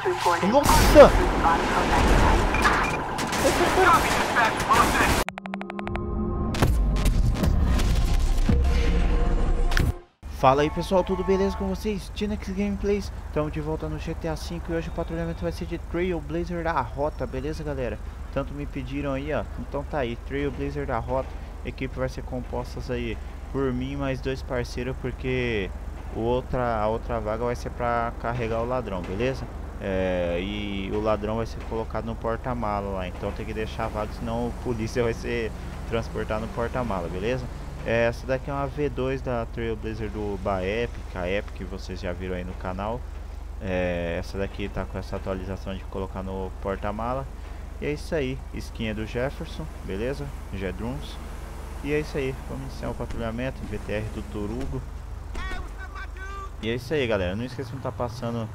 Nossa! Fala aí pessoal, tudo beleza com vocês? Tinex Gameplays, estamos de volta no GTA V e hoje o patrulhamento vai ser de Trailblazer da Rota, beleza galera? Tanto me pediram aí, ó, então tá aí, Trailblazer da Rota, equipe vai ser composta aí por mim mais dois parceiros, porque outra, a outra vaga vai ser pra carregar o ladrão, beleza? É, e o ladrão vai ser colocado no porta-mala lá, então tem que deixar a vaga, senão o polícia vai ser transportado no porta-mala, beleza? É, essa daqui é uma V2 da Trailblazer do Baep, Caep, que vocês já viram aí no canal. É, essa daqui tá com essa atualização de colocar no porta-mala. E é isso aí, skin é do Jefferson, beleza? Jedruns. E é isso aí, vamos iniciar o patrulhamento, VTR do Torugo. E é isso aí galera, não esqueça de estar tá passando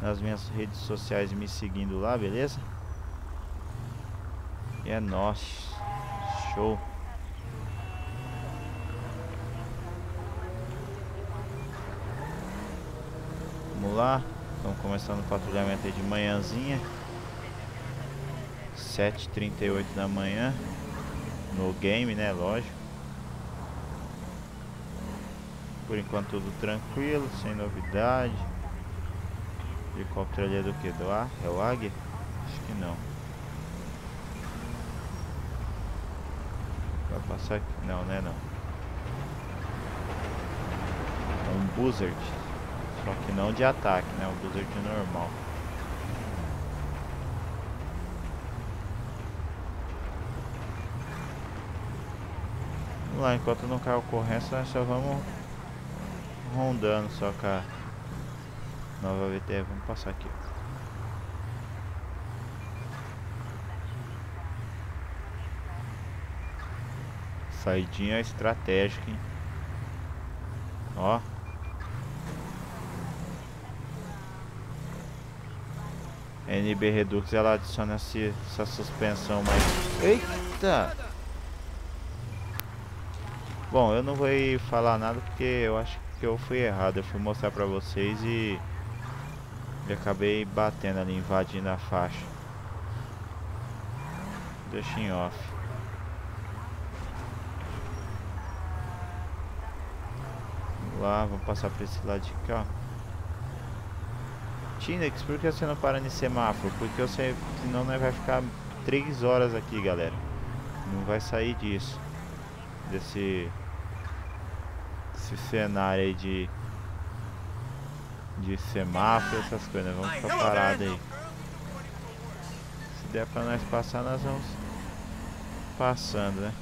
nas minhas redes sociais me seguindo lá, beleza? E é nóis, show! Vamos lá. Estamos começando o patrulhamento aí de manhãzinha. 7h38 da manhã. No game, né? Lógico. Por enquanto tudo tranquilo, sem novidade. Helicóptero ali é do que? Do ar? É o Águia? Acho que não. Vai passar aqui? Não, né? Não. É um Buzzard. Só que não de ataque, né? O Blizzard normal. Vamos lá, enquanto não cai a ocorrência, nós só vamos rondando só com a nova VTR. Vamos passar aqui. Saidinha estratégica, hein? Ó. NB Redux ela adiciona essa, essa suspensão mais. Eita! Bom, eu não vou falar nada porque eu acho que eu fui errado. Eu fui mostrar pra vocês e. E acabei batendo ali, invadindo a faixa. Deixa em off. Vamos lá, vamos passar pra esse lado de cá. Tinex, por que você não para nesse semáforo? Porque você, senão nós vai ficar 3 horas aqui, galera. Não vai sair disso. Desse... Desse cenário aí de... De semáforo, essas coisas. Vamos ficar parados aí. Se der pra nós passar, nós vamos... Passando, né?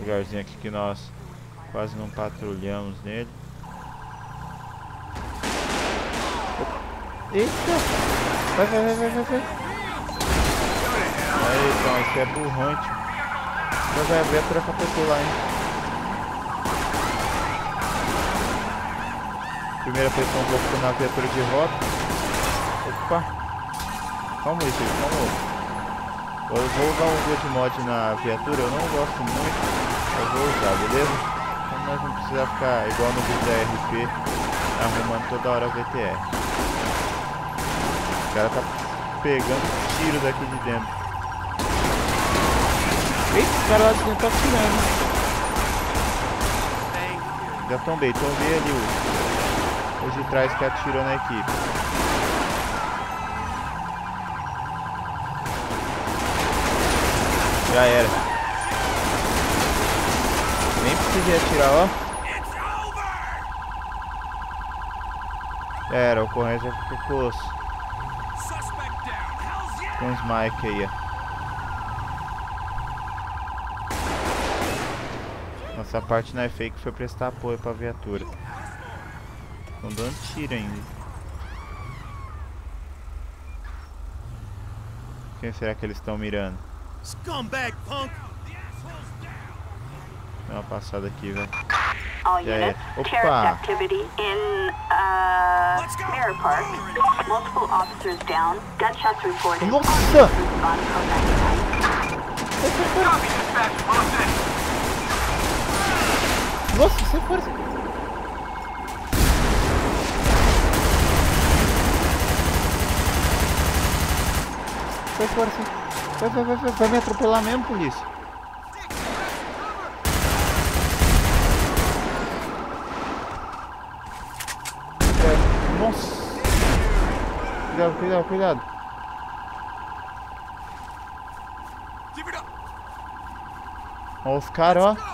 lugarzinho aqui que nós Quase não patrulhamos nele. Eita! Vai, vai, vai, vai, vai, vai. Aí, então, esse é burrante. Vai, a viatura capotou lá, hein. Primeira pressão voltou na viatura de rota. Opa! Calma aí, gente, calma. Eu vou usar um de mod na viatura, eu não gosto muito, eu vou usar, beleza? nós não precisa ficar igual no vídeo da RP, arrumando toda hora a VTR. O cara tá pegando tiro daqui de dentro. Eita, esse cara lá de dentro tá atirando. Já tombei, tombei ali o, o de trás que atirou na equipe. Já era. Nem precisei atirar, ó. Era, a ocorrência ficou com os... Com os Mike aí, ó. Nossa parte não é fake, foi prestar apoio pra viatura. Estão dando tiro ainda. Quem será que eles estão mirando? Scumbag punk! Dá uma passada aqui, velho. All units, terrorist activity in uh, Mirror Park. Multiple officers down. Gunshots reported. Nossa! Nossa, sai fora. Sai fora, sai. Vai, vai, vai, vai, vai me atropelar mesmo, polícia. Nossa. Cuidado, cuidado, cuidado. Olha os caras, ó.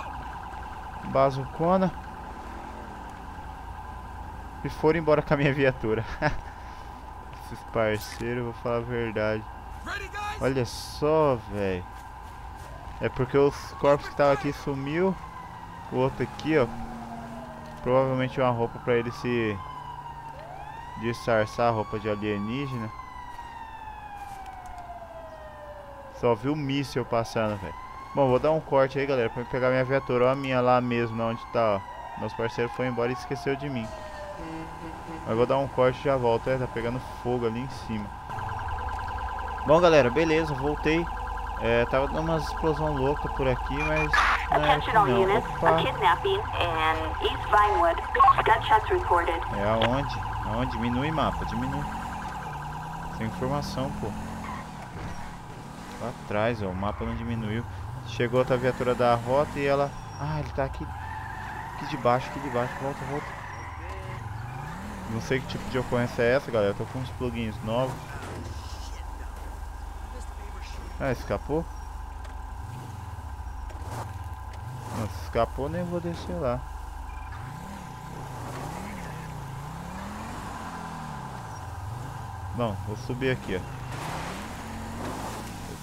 Bazucona. E foram embora com a minha viatura. Esses parceiros, vou falar a verdade. Olha só, velho. É porque os corpos que estavam aqui sumiu. O outro aqui, ó. Provavelmente uma roupa pra ele se disfarçar, roupa de alienígena. Só viu o míssil passando, velho. Bom, vou dar um corte aí, galera, pra pegar minha viatura. Ó a minha lá mesmo, onde tá, ó. Meus parceiros foi embora e esqueceu de mim. Mas vou dar um corte e já volto. É, tá pegando fogo ali em cima. Bom, galera, beleza, voltei. É, tava dando uma explosão louca por aqui, mas não é aqui não. Opa. É aonde? Aonde? Diminui mapa, diminui. Sem informação, pô. Lá atrás, ó, o mapa não diminuiu. Chegou outra viatura da rota e ela... Ah, ele tá aqui... Aqui de baixo, aqui de baixo. Volta, volta. Não sei que tipo de ocorrência é essa, galera. Tô com uns plugins novos. Ah, escapou? Não, se escapou nem vou descer lá. Bom, vou subir aqui, ó.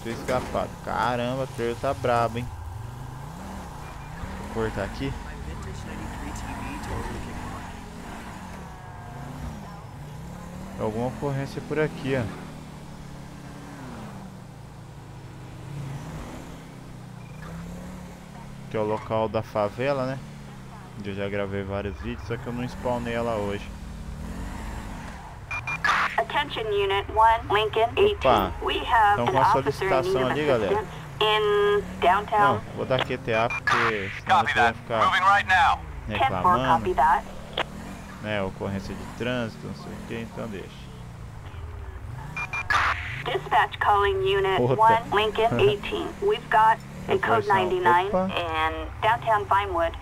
Tô escapado. Caramba, o trailer tá brabo, hein? Vou cortar aqui. Alguma ocorrência por aqui, ó. que é o local da favela, né? Eu já gravei vários vídeos, só que eu não spawnei ela hoje. Attention Unit 1, Lincoln 18. We have então com a solicitação ali, galera. In downtown. Não, vou dar QTA porque senão vocês vão ficar reclamando. Né, ocorrência de trânsito, não sei o que, então deixa. Dispatch calling Unit 1, Lincoln 18. We've got em Code 99 Opa. and Downtown Vinewood.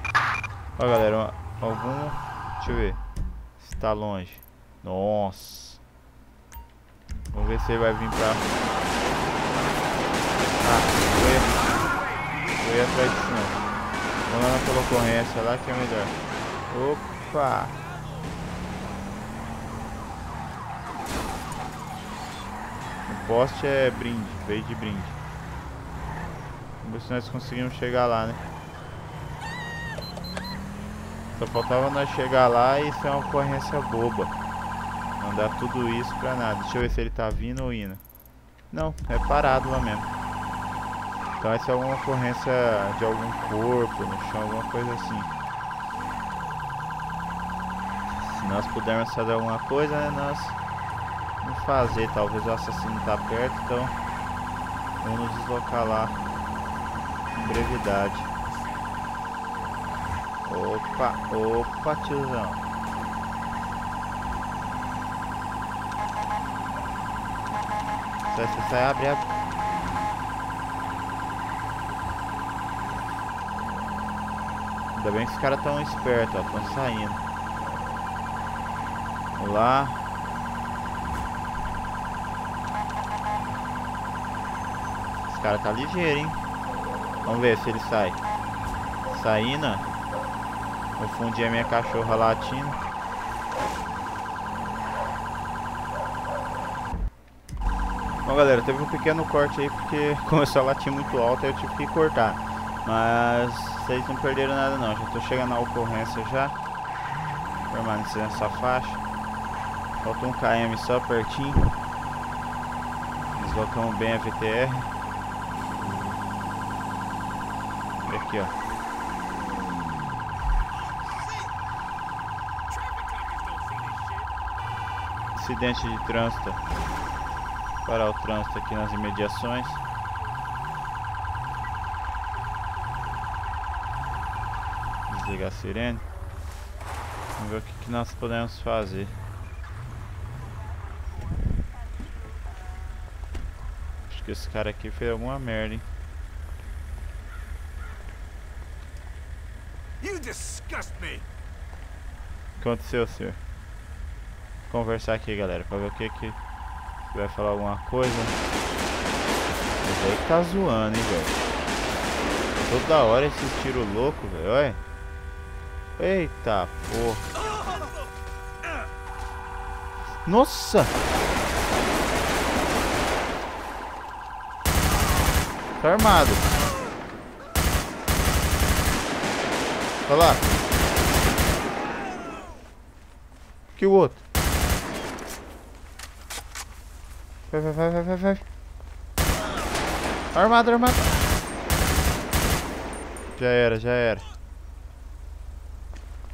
Ó galera, algum. Deixa eu ver. Está longe. Nossa. Vamos ver se ele vai vir pra. Ah, foi. Foi atrás de cima. Vamos lá pela ocorrência lá que é melhor. Opa! O poste é brinde, veio de brinde. Vamos ver se nós conseguimos chegar lá, né? Só faltava nós chegar lá e isso é uma ocorrência boba. Não dá tudo isso pra nada. Deixa eu ver se ele tá vindo ou indo. Não, é parado lá mesmo. Então essa é alguma ocorrência de algum corpo no chão, alguma coisa assim. Se nós pudermos fazer alguma coisa, né, nós vamos fazer. Talvez o assassino tá perto, então vamos nos deslocar lá brevidade. Opa, opa, tiozão. Sai, sai, abre, abre. Ainda bem que os caras estão espertos, ó, estão saindo. Vamos lá. Esse cara tá ligeiro, hein? Vamos ver se ele sai. Saindo. Confundi a minha cachorra latindo. Bom galera, teve um pequeno corte aí porque começou a latir muito alto e eu tive que cortar. Mas vocês não perderam nada não, já tô chegando na ocorrência já. Permanecer nessa faixa. Falta um km só pertinho. Deslocamos bem a VTR. aqui, ó. Acidente de trânsito. Parar o trânsito aqui nas imediações. desligar a sirene. Vamos ver o que, que nós podemos fazer. Acho que esse cara aqui fez alguma merda, hein? You disgust me. O que aconteceu, senhor? Conversar aqui, galera, pra ver o que que... Se vai falar alguma coisa. Esse aí tá zoando, hein, velho. Toda hora esses tiros loucos, velho, olha. Eita, porra. Nossa! Tá armado. Olha lá. Que o outro? Vai, vai, vai, vai, vai. Armado, armado. Já era, já era.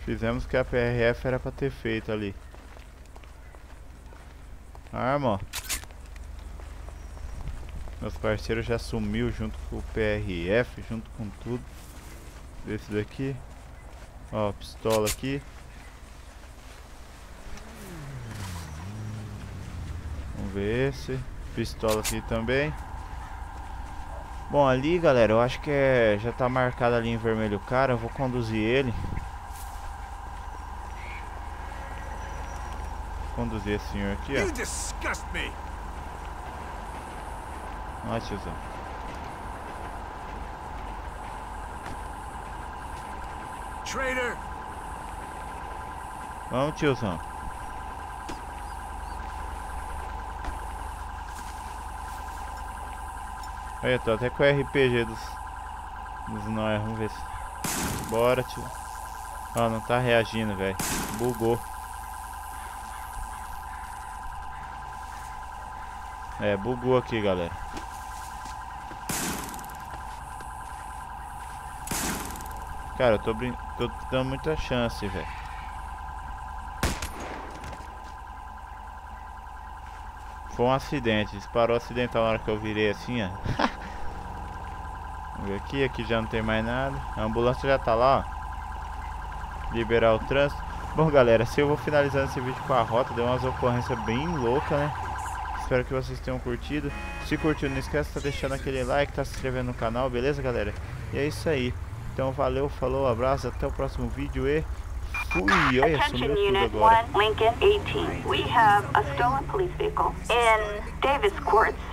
Fizemos o que a PRF era pra ter feito ali. Arma, ó. Meus parceiros já sumiu junto com o PRF, junto com tudo. Esse daqui. Ó, pistola aqui. Ver esse. Pistola aqui também. Bom, ali, galera, eu acho que é, já tá marcado ali em vermelho o cara. Eu vou conduzir ele. Conduzir esse senhor aqui, ó. me. Ó, tiozão. Vamos, tiozão. Olha, tô até com o RPG dos, dos nós. Vamos ver se. Bora, tio. Ó, não tá reagindo, velho. Bugou. É, bugou aqui, galera. Cara, eu tô, brin tô dando muita chance, velho. Foi um acidente, disparou acidental na hora que eu virei assim, ó. Vamos ver aqui, aqui já não tem mais nada. A ambulância já tá lá, ó. Liberar o trânsito. Bom, galera, se eu vou finalizando esse vídeo com a rota, deu umas ocorrências bem loucas, né? Espero que vocês tenham curtido. Se curtiu, não esquece de tá deixando aquele like, tá se inscrevendo no canal, beleza, galera? E é isso aí. Então, valeu, falou, abraço, até o próximo vídeo e fui! Olha, sumiu tudo agora. 1, Lincoln 18. We have a stolen police vehicle in Davis Courts.